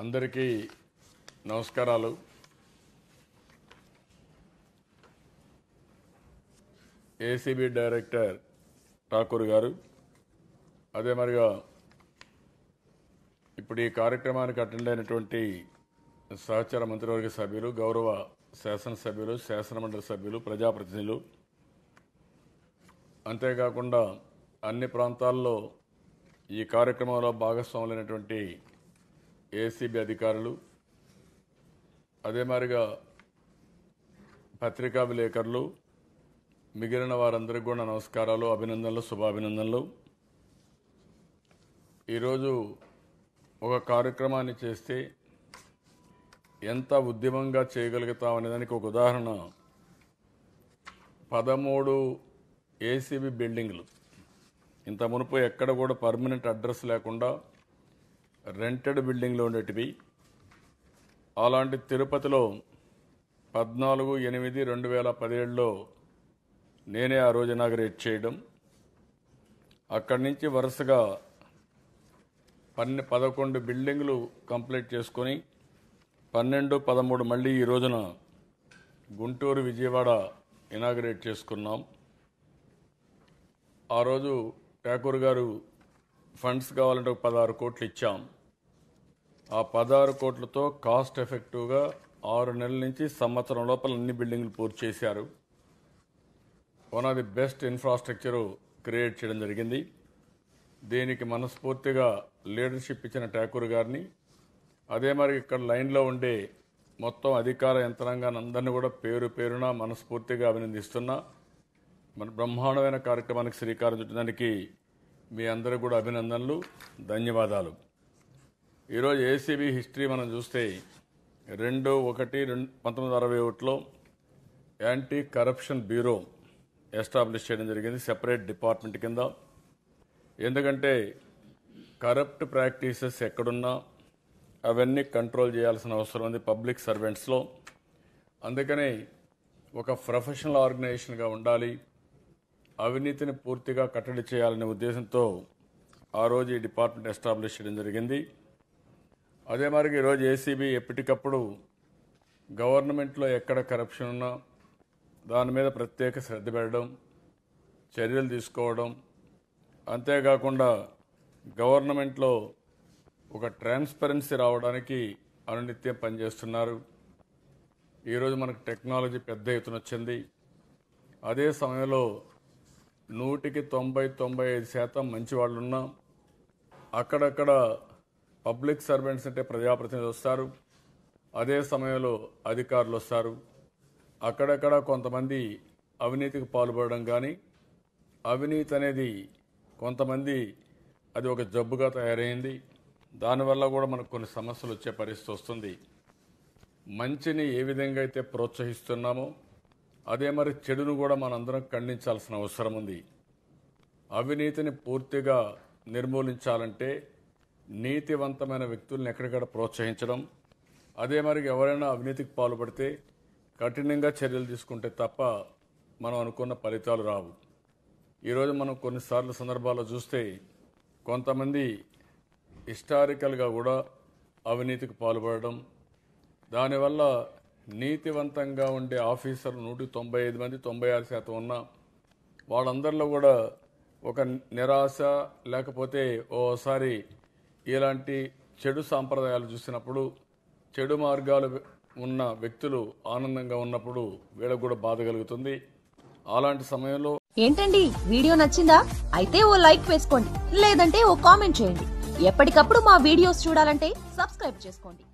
అందరికీ నమస్కారాలు. ACB director Thakur గారు. అదే మరిగా ఇప్పుడు ఈ కార్యక్రమానికి అటెండ్ అయినటువంటి సహచర మంత్రివర్గ సభ్యులు గౌరవ శాసనసభ్యులు శాసనమండలి సభ్యులు ప్రజాప్రతినిధులు. అంతేకాకుండా అన్ని ప్రాంతాల్లో ఈ కార్యక్రమంలో భాగస్వాములైనటువంటి ఏసీబీ అధికారులు. అదే మాదిరిగా పత్రికా విలేకరులు మిగిలిన వారందరికీ కూడా నమస్కారాలు అభినందనలు శుభాభినందనలు. ఈరోజు ఒక కార్యక్రమాన్ని చేస్తే ఎంత ఉద్యమంగా చేయగలుగుతాం అనే దానికి ఒక ఉదాహరణ. పదమూడు ఏసీబీ బిల్డింగ్లు. ఇంత మునుపు ఎక్కడ కూడా పర్మనెంట్ అడ్రస్ లేకుండా రెంటెడ్ బిల్డింగ్లు ఉండేటివి. అలాంటి తిరుపతిలో పద్నాలుగు ఎనిమిది రెండు వేల పదిహేడులో నేనే ఆ రోజు ఇనాగరేట్ చేయడం. అక్కడి నుంచి వరుసగా పన్నె పదకొండు బిల్డింగ్లు కంప్లీట్ చేసుకొని పన్నెండు పదమూడు మళ్ళీ ఈ రోజున గుంటూరు విజయవాడ ఇనాగరేట్ చేసుకున్నాం. ఆ రోజు ఠాకూర్ గారు ఫండ్స్ కావాలంటే ఒక పదహారు కోట్లు ఇచ్చాం. ఆ పదహారు కోట్లతో కాస్ట్ ఎఫెక్టివ్గా ఆరు నెలల నుంచి సంవత్సరం లోపల అన్ని బిల్డింగ్లు పూర్తి చేశారు. One of the best infrastructure create చేయడం జరిగింది. దీనికి మనస్ఫూర్తిగా లీడర్షిప్ ఇచ్చిన ఠాకూర్ గారిని. అదే మరి ఇక్కడ లైన్లో ఉండే మొత్తం అధికార యంత్రాంగాన్ని అందరినీ కూడా పేరు పేరున మనస్ఫూర్తిగా అభినందిస్తున్నా. మన బ్రహ్మాండమైన కార్యక్రమానికి శ్రీకారం చుట్టడానికి మీ అందరూ కూడా అభినందనలు ధన్యవాదాలు. ఈరోజు ఏసీబీ హిస్టరీ మనం చూస్తే రెండు ఒకటి రెండు పంతొమ్మిది అరవై ఒకటిలో యాంటీ కరప్షన్ బ్యూరో ఎస్టాబ్లిష్ చేయడం జరిగింది సెపరేట్ డిపార్ట్మెంట్ కింద. ఎందుకంటే కరప్ట్ ప్రాక్టీసెస్ ఎక్కడున్నా అవన్నీ కంట్రోల్ చేయాల్సిన అవసరం ఉంది పబ్లిక్ సర్వెంట్స్లో. అందుకని ఒక ప్రొఫెషనల్ ఆర్గనైజేషన్గా ఉండాలి అవినీతిని పూర్తిగా కట్టడి చేయాలనే ఉద్దేశంతో ఆ రోజు ఈ డిపార్ట్మెంట్ ఎస్టాబ్లిష్ చేయడం జరిగింది. అదే మరి ఈరోజు ఏసీబీ ఎప్పటికప్పుడు గవర్నమెంట్లో ఎక్కడ కరప్షన్ ఉన్నా దాని మీద ప్రత్యేక శ్రద్ధ పెట్టడం చర్యలు తీసుకోవడం. అంతేకాకుండా గవర్నమెంట్లో ఒక ట్రాన్స్పరెన్సీ రావడానికి అనునిత్యం పనిచేస్తున్నారు. ఈరోజు మనకు టెక్నాలజీ పెద్ద ఎత్తున వచ్చింది. అదే సమయంలో నూటికి తొంభై తొంభై ఐదు శాతం మంచి వాళ్ళు ఉన్నాం అక్కడక్కడ పబ్లిక్ సర్వెంట్స్ అంటే ప్రజాప్రతినిధులు వస్తారు. అదే సమయంలో అధికారులు వస్తారు. అక్కడక్కడ కొంతమంది అవినీతికి పాల్పడడం కానీ అవినీతి అనేది కొంతమంది అది ఒక జబ్బుగా తయారైంది. దానివల్ల కూడా మనకు కొన్ని సమస్యలు వచ్చే పరిస్థితి వస్తుంది. మంచిని ఏ విధంగా అయితే ప్రోత్సహిస్తున్నామో అదే మరి చెడును కూడా మనందరం ఖండించాల్సిన అవసరం ఉంది. అవినీతిని పూర్తిగా నిర్మూలించాలంటే నీతివంతమైన వ్యక్తుల్ని ఎక్కడికక్కడ ప్రోత్సహించడం అదే మరి ఎవరైనా అవినీతికి పాల్పడితే కఠినంగా చర్యలు తీసుకుంటే తప్ప మనం అనుకున్న ఫలితాలు రావు. ఈరోజు మనం కొన్నిసార్లు సందర్భాల్లో చూస్తే కొంతమంది హిస్టారికల్గా కూడా అవినీతికి పాల్పడడం దానివల్ల నీతివంతంగా ఉండే ఆఫీసర్లు నూటి తొంభై ఐదు మంది తొంభై ఆరు శాతం ఉన్న వాళ్ళందరిలో కూడా ఒక నిరాశ లేకపోతే ఓసారి ఇలాంటి చెడు సాంప్రదాయాలు చూసినప్పుడు చెడు మార్గాలు ఉన్న వ్యక్తులు ఆనందంగా ఉన్నప్పుడు వీళ్ళకు కూడా బాధ కలుగుతుంది. అలాంటి సమయంలో ఏంటండి? వీడియో నచ్చిందా? అయితే ఓ లైక్ వేసుకోండి. లేదంటే ఓ కామెంట్ చేయండి. ఎప్పటికప్పుడు మా వీడియోస్ చూడాలంటే సబ్స్క్రైబ్ చేసుకోండి.